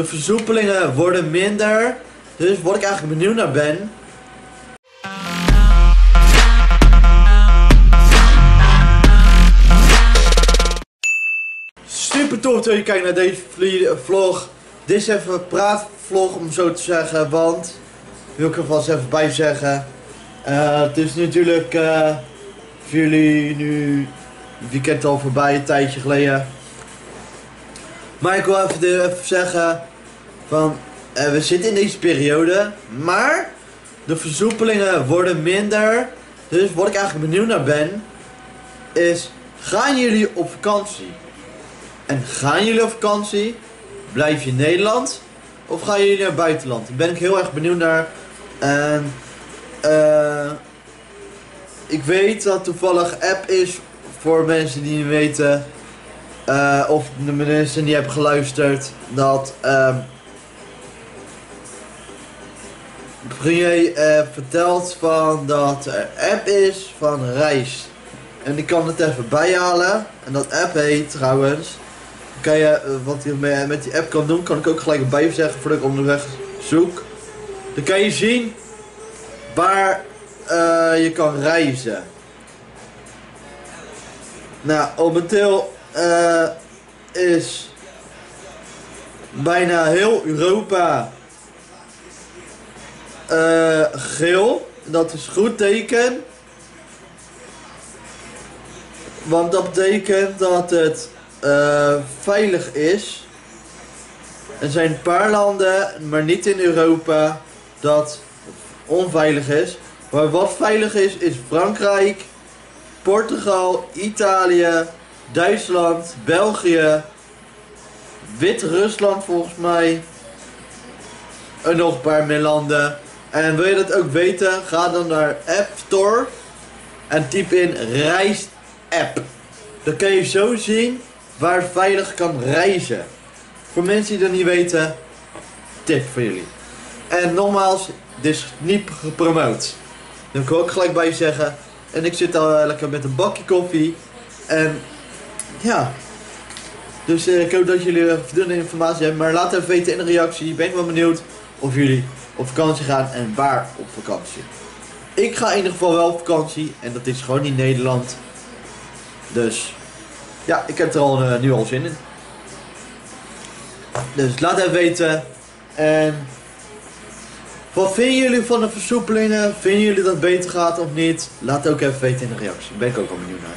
de versoepelingen worden minder. Dus wat ik eigenlijk benieuwd naar ben. Super tof dat je kijkt naar deze vlog. Dit is even een praatvlog om zo te zeggen, want wil ik er vast even bij zeggen. Eh, het is natuurlijk eh, voor jullie nu weekend al voorbij, een tijdje geleden. Maar ik wil even, even zeggen van eh, we zitten in deze periode, maar de versoepelingen worden minder. Dus wat ik eigenlijk benieuwd naar ben, is gaan jullie op vakantie? En gaan jullie op vakantie? Blijf je in Nederland? Of gaan jullie naar het buitenland? Daar ben ik heel erg benieuwd naar. En eh, ik weet dat toevallig app is voor mensen die niet weten. eh, of de mensen die hebben geluisterd. Dat ehm premier eh, vertelt van dat er app is van reis. En ik kan het even bijhalen. En dat app heet trouwens. Kan je, eh, wat je met, met die app kan doen, kan ik ook gelijk bij zeggen voordat ik onderweg zoek. Dan kan je zien waar eh, je kan reizen. Nou, momenteel eh, is bijna heel Europa eh, geel. Dat is goed teken. Want dat betekent dat het eh, veilig is. Er zijn een paar landen, maar niet in Europa, dat onveilig is. Maar wat veilig is, is Frankrijk, Portugal, Italië, Duitsland, België, Wit-Rusland volgens mij. En nog een paar meer landen. En wil je dat ook weten, ga dan naar App Store en typ in reis app. Dan kan je zo zien waar veilig kan reizen. Voor mensen die dat niet weten, tip voor jullie. En nogmaals, dit is niet gepromoot. Dat wil ik ook gelijk bij je zeggen. En ik zit al eh, lekker met een bakje koffie. En ja. Dus eh, ik hoop dat jullie eh, voldoende informatie hebben. Maar laat even weten in de reactie. Ben ik wel benieuwd of jullie op vakantie gaan en waar op vakantie. Ik ga in ieder geval wel op vakantie. En dat is gewoon in Nederland. Dus ja, ik heb er al, eh, nu al zin in. Dus laat even weten. En wat vinden jullie van de versoepelingen? Vinden jullie dat het beter gaat of niet? Laat het ook even weten in de reactie. Daar ben ik ook al benieuwd naar.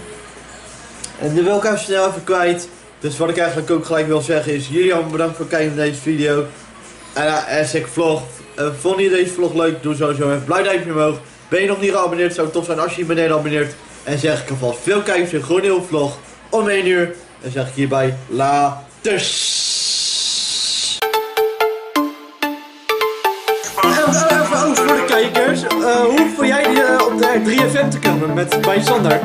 En dan wil ik even snel even kwijt. Dus wat ik eigenlijk ook gelijk wil zeggen is... Jullie allemaal bedankt voor het kijken naar deze video. En ja, en zeg vlog. Uh, vond je deze vlog leuk? Doe sowieso even een duimpje omhoog. Ben je nog niet geabonneerd? Zou het tof zijn als je je beneden abonneert. En zeg ik alvast veel kijkers in gewoon heel vlog. Om 1 uur. En zeg ik hierbij laters. Even voor de kijkers. Uh, hoe vond jij die, op de 3FM te komen met bij Sander?